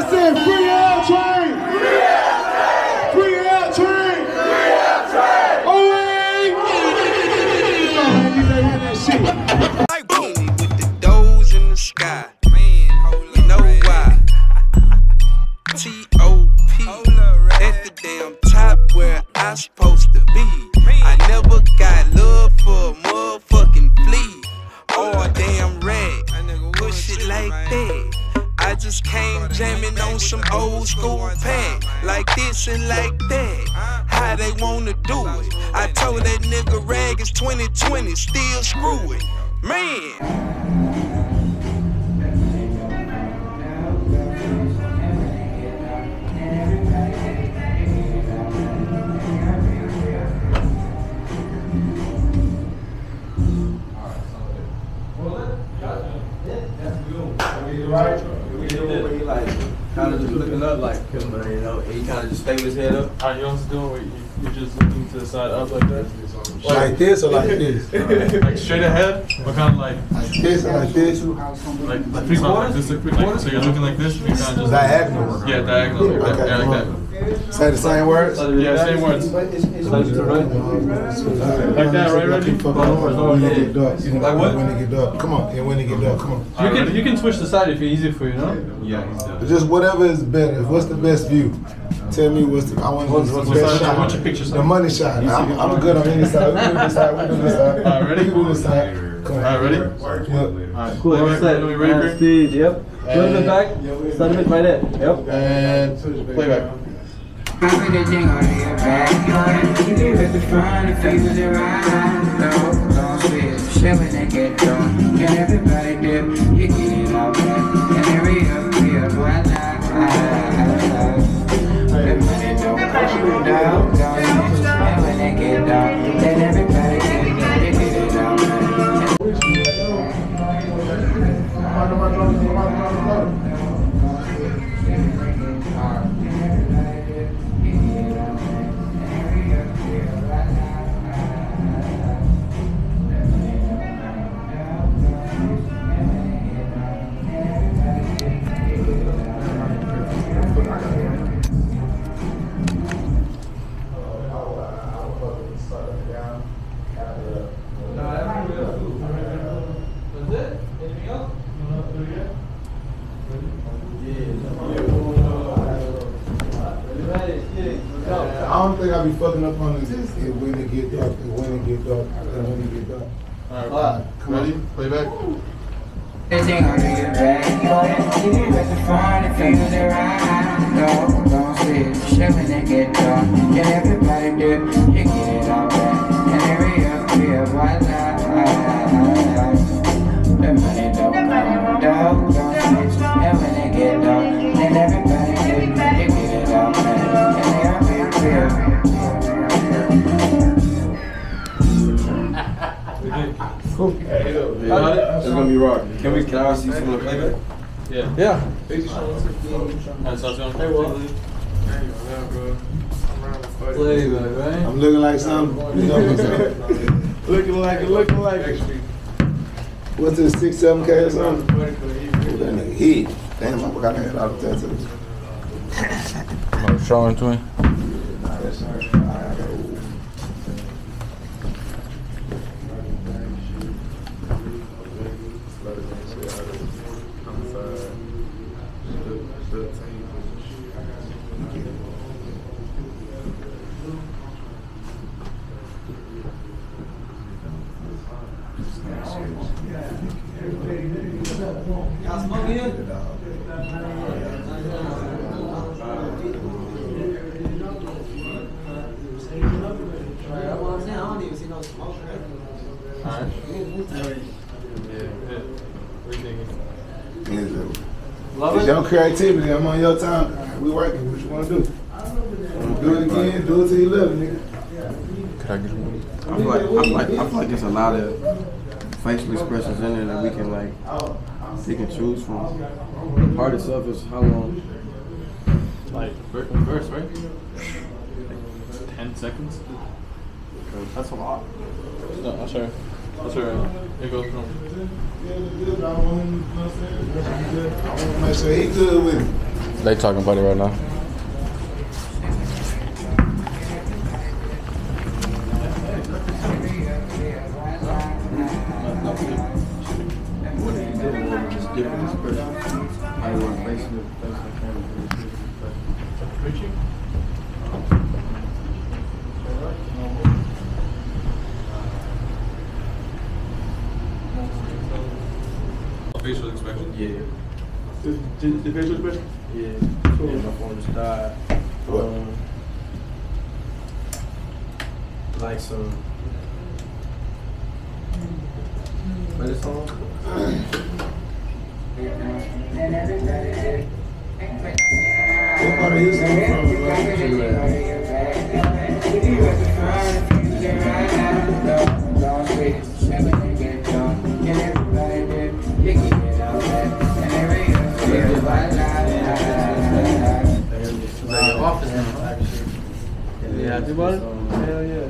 I said free L train. Free L train. Free L train. Oh, man, DJ, run that shit. Like Boomy with the doors in the sky. You know why? T.O.P. At the damn top where I supposed to be. I never got love for a motherfucking flea. Or a damn rag. Push it like that. I just came jamming on some old school pack. Like this and like that. How they wanna do it. I told that nigga rag is 2020, still screw it. Man. Right? We where he like kind of just looking up like him, but you know, he kind of just stay with his head up. Alright, you know what I'm doing? Where you, you're just looking to the side up like that? Like this or like this? Like straight ahead? Or kind of like, Like this or like this? like, like three quarters? Just like, like, so you're looking like this? and You kind of just. Diagonal. Yeah, diagonal. Like that. Okay, Yeah, like come on. Say the same words? Yeah, same words. Like Like that, right, Reggie? When they get dark. Like what? When they get dark. Come on, and when they get dark, come on. You can, you can switch the side if it's easier for you, no? Yeah, he's done. Just whatever is better. What's the best view? Tell me what's the, I want what's the what's best the side? shot. I want your picture The money shot. I'm, I'm good on any side. We do this side. We do this side. Alright, ready? We do this side. Come on. Alright, ready? Yep. Alright, Cool, play all set. Are we ready, And Greg? speed, yep. Go to the back, start it right there. Yep. And play I put that thing on your back. You it from the feels around. No, don't switch. Shit when they get done. Can everybody dip? You get it all back. And hurry up, here, voila. The money don't come down, don't I don't think I be fucking up on this. It's it when it get dark, and when it get dark, and when it get dark. Alright, Come on. ready? Play back. That thing on your back. You can rip it from the feels around. No, don't switch. Shit when they get done. Can everybody dip? You get it all back. And hurry up, here, voila. The money don't come, dog, don't switch. And when they get done, It's gonna. Can we, can I see some of the playback? Yeah. Yeah. Alright, so I was going play well. Playback, right? I'm looking like something. You know what's up. Looking like it, looking like it. What's this, six, seven K or something? Ooh, that nigga hit. Damn, I forgot I had all the tattoos. Oh, Showing to me. Alright. Yeah, yeah. What you thinking? Love it's your creativity. I'm on your time. We working. What you want to do? Do it again? Do it till you love it, nigga. Could I get one? I feel like, I feel like, I feel like there's a lot of facial expressions in there that we can like, we can choose from. The part itself is how long. Like, ver- verse, right? Like 10 seconds? That's a lot. No, that's right. That's right. It goes from. I want to make sure he good with it. They talking about it right now. Different expression? How you want to face it, face the camera, face it, face it. Facial expression. Yeah. The, the, the facial expression? Yeah. Cool. Yeah, my phone just died. Um, like some. Play this song? What part of Houston you from, bro? Yeah, You want it? Hell yeah.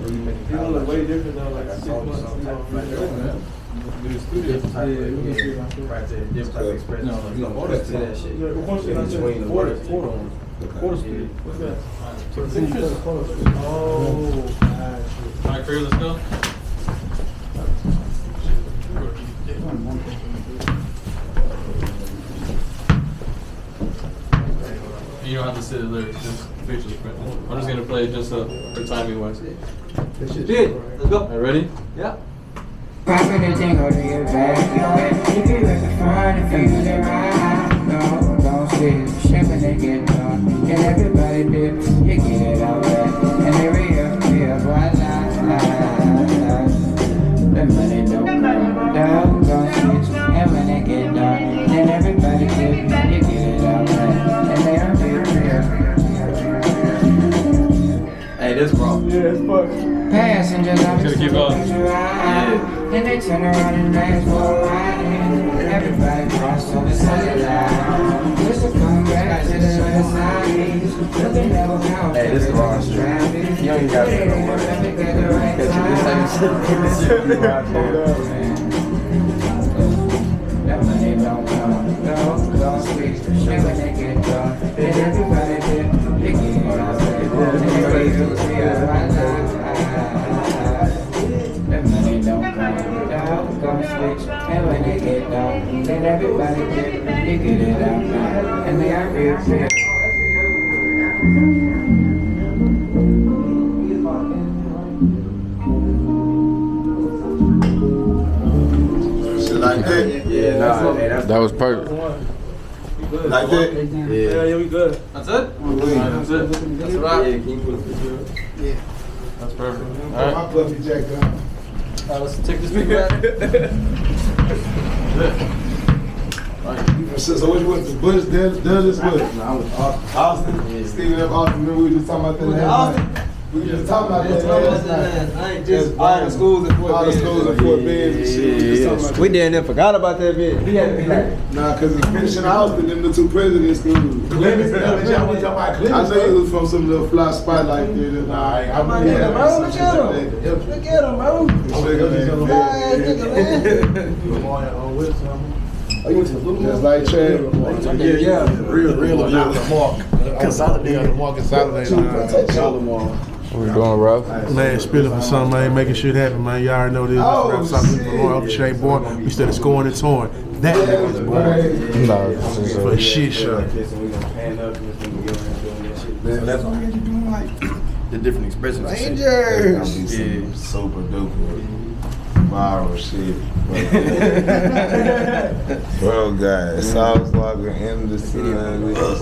You look way different though, like six months. Different type of, right there, different type of expression. No, You gonna that shit. Yeah, of course, In that's it. between the Quarter, words. quarter. Okay. Quarter speed. What's that? Oh, gosh. All right, Craig, let's go. You don't have to say the lyrics, just. I'm just gonna play it just uh, for timing wise. Dude, let's go. All right, ready? Yeah. Popping the tingle to your back. You be looking fine if you use it right. No, don't sleep. Shipping and get done. And everybody dip. You get it out back. And every up, yeah, why not? The money don't come down, don't switch. And when they get done, then everybody dip. You get it out back. And they are real, real. Hey, this bro. Yeah, it's fuck. Passengers on the Gotta keep going. Then they turn around and dance for a ride. Everybody cross over the line. Just to come back to the other side. Nothing never counts. Hey, this is raw shit. You don't even gotta say no money. You this of shit. This shit be right there. That down, then everybody dip, they it out now. And they are real, real. Like that. Yeah, nah, hey, that's That was perfect. Like that. Yeah, yeah. yeah, we good. That's it? That's it? That's right. Yeah, can you put a picture up? That's perfect. All my fluffy jacket on. All right, let's take this picture back. So, so what you went to Bush, Dul- Dulles, what? No, I was off. Austin? Yeah. Stephen F. Austin, remember we were just talking about that last night? We were just talking about that last night. I ain't Just all the schools in Fort All the schools in Fort Bend and shit. We was just talking We damn near forgot about that bit. He had to be like, Nah, cause it's finishing Austin, them the two president schools. Clements, y'all was talking about I Clements, know he was from some little fly spot like that. Nah, I ain't. Look at him, bro. Look at him. Look at him, bro. Fly ass nigga, man. You went to the Blue Just like Chad. Yeah, yeah. Real, real about the mark. Consolidated. The mark uh, consolidated. What we doing, Ralph? Man, spilling for something, man, making shit happen, man. Y'all already know this. Oh, Rap something for more up shape, boy. We started scoring and touring. That nigga was born No, this is for a, a shit show. We gonna pan up and just gonna get around doing that shit. So that's why you doing like the different expressions. and shit. Rangers. Yeah. Super duper viral shit. Well, guys, Sauce Walka in the sun with the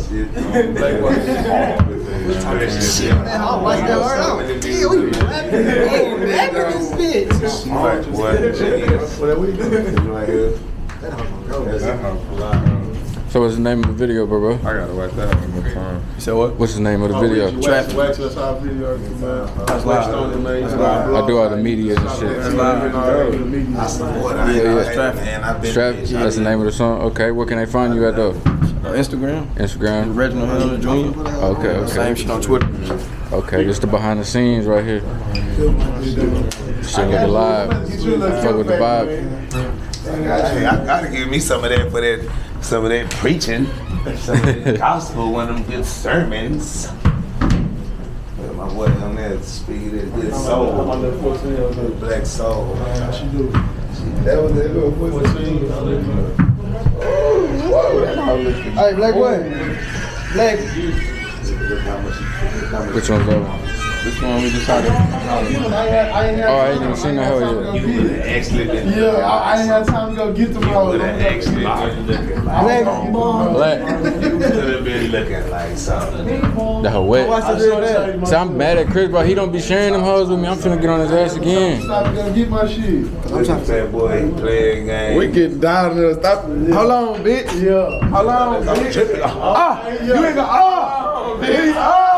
shit. Man, I like that word out. Yeah, we rapping. We rapping this bitch. Smart boy, genius. What are we doing? Right here. That's a so what's the name of the video, bro? bro? I gotta watch that one more time. You said what? What's the name of the oh, video? Wax, wax, that's our video, man. That's live. That's live. I do all the media and shit. That's live. I support Yeah, yeah, I- Traffic. Man, I've been Strap, that's the name of the song. Okay, where can they find you at though? Uh, Instagram. Instagram. Reginald Hunter Jr. Okay, okay. Same shit on Twitter. Okay, just the behind the scenes right here. Shit looking live. Fuck with the vibe. Hey, I gotta give me some of that for that, some of that preaching. Some of the gospel, one of them good sermons. But my boy on there speaking that good soul. Good black soul. How she do? That was that little football Hey, Black what? Black. Which one's that one? Which one we decided? Oh, I ain't even seen the hell yet. Actually, Yeah, I, I ain't had time to go get them all. actually looking Black. Black. could have been looking like something. The hell wet. Watch the real that. See, I'm mad at Chris, bro. He don't be sharing them hoes with me. I'm finna get on his ass again. Stop go get my shit. I'm trying to say, boy, he playing game. We get down there. Stop. Hold on, bitch. Yeah. Hold on, bitch. Ah, you ain't got ah. He ah.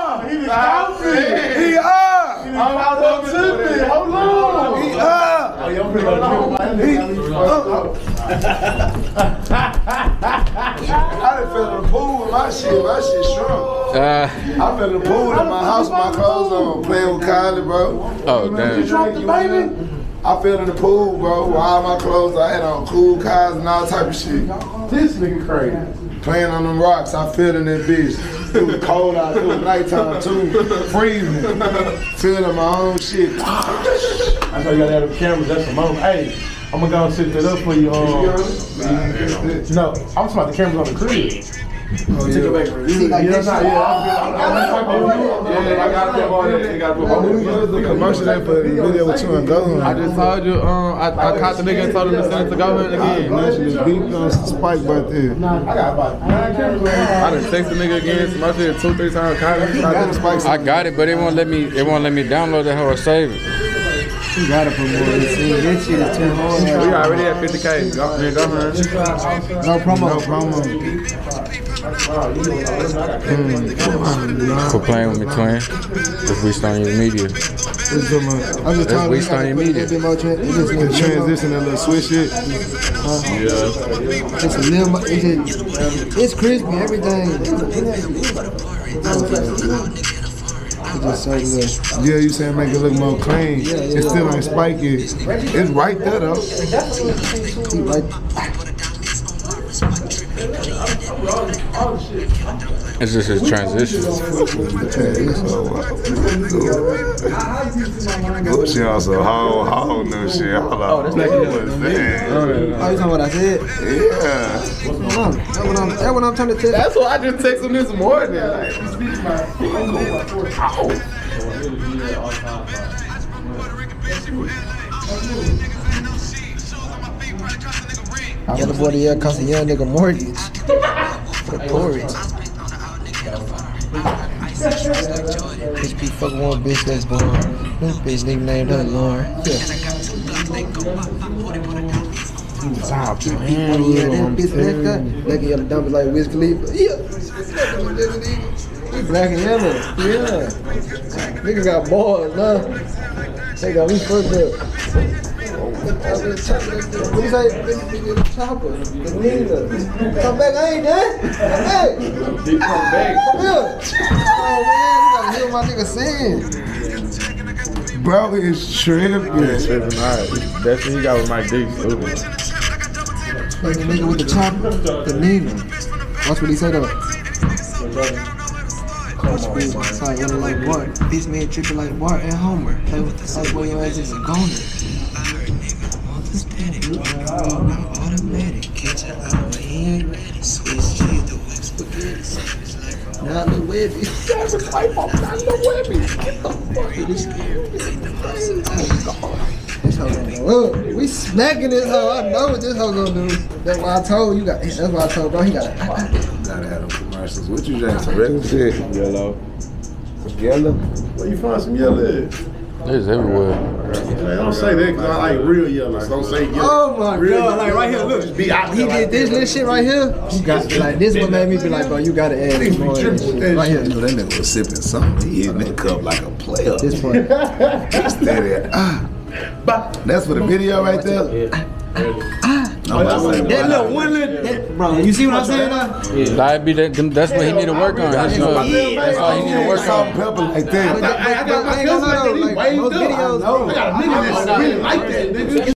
He was outfit. He ah. I'm out there tripping. Hold on. He y'all pretty. I done fell in the pool with my shit. My shit shrunk. Uh, I fell in the pool in my house my clothes on, playing with Kylie, bro. oh, damn. You dropped the baby? I fell in the pool, bro. With all my clothes, I had on cool cars and all type of shit. This nigga crazy. Playing on them rocks, I fell in that bitch. It was cold out, it was nighttime too, freezing. Feeling my own shit. I know you gotta have the cameras. That's the moment. Hey, I'm gonna go and set that up for you. Um, no, I'm talking about the cameras on the crib. Oh, yeah. I'm, I got them on there. I got them we on the commercial that for the video with you and go. I just told you, um, I, I caught the nigga and told him to send it to go ahead again. Mentioned this beat on Spike right there. I got about nine cameras I done texted the nigga again, some shit two, three times. I got Spike. I got it, but it won't let me. It won't let me download the hell or save it. You gotta put more of this. This shit is too hard. We already at 50K. Go, yeah, go ahead. No promo. No promo. Hmm. Quit playing with me, twin. Just we starting your media. I'm just That's trying waste on your media. It's more tra- it's just to transition that little switch shit. It's a little. It's, just, um, it's crispy. Everything. So. Yeah, you saying make it look more clean. It still ain't spiky. It's right there though. He right. It's just his transition. She also whole, whole new shit. Hold on. Oh, that's Oh, you talking what I said? Yeah. Hold on. That's what I'm. That's what I'm trying to tell. That's why I just texted him this morning. Like, I want to boy the year cost a young nigga mortgage for the porridge. Bitch be fucking one bitch that's born. This bitch nigga named her Lauren. Stop, Yeah, this bitch like that. Black and yellow dumb is like Wiz Khalifa. Yeah. He black and yellow. Yeah. Nigga got balls, nah. They got me fucked up. What you say? The chopper, the nigga. Come back, I ain't done. Come back. come back. Come here. Oh man, you gotta hear my nigga sing. Bro, it's tripping. Yeah, tripping. Alright. That shit he got with my dick, stupid. Like the nigga with the chopper, the nigga. Watch what he say though. It's like when like Bart, bitch man tripping like Bart and Homer. Play with the sight boy, your ass is a goner. Automatic, catch it out, he. Switch to the whip spaghetti. Not the webby. That's a pipe off, not the webby. Get the fuck out of This hoe gonna go. Look, we smacking this hoe. I know what this hoe gonna do. That's why I told you got. That's why I told bro. He got. A gotta have them commercials. What you drinking? Some regular shit? Yellow. Some yellow? Where you find some yellow at? It's everywhere. Man, don't say that because I like real yellow. Don't say yellow. Oh my Real god! Like right here, look. Be out He there like did this that. little shit right here. You got like this one made me be like, bro, you gotta add this more. of shit. Right here, You know, that nigga was sipping something. He hitting that cup like a player. this part. Steady. Ah. That's for the video right there. I'm about to say, That little one little, that, bro. You see what I'm saying now? That'd be that, that's what he need to work on. That's, what, that's all he need to work on. and pepper like that. that- but- but I ain't gonna lie though, like videos, I got a nigga that's really like that, nigga.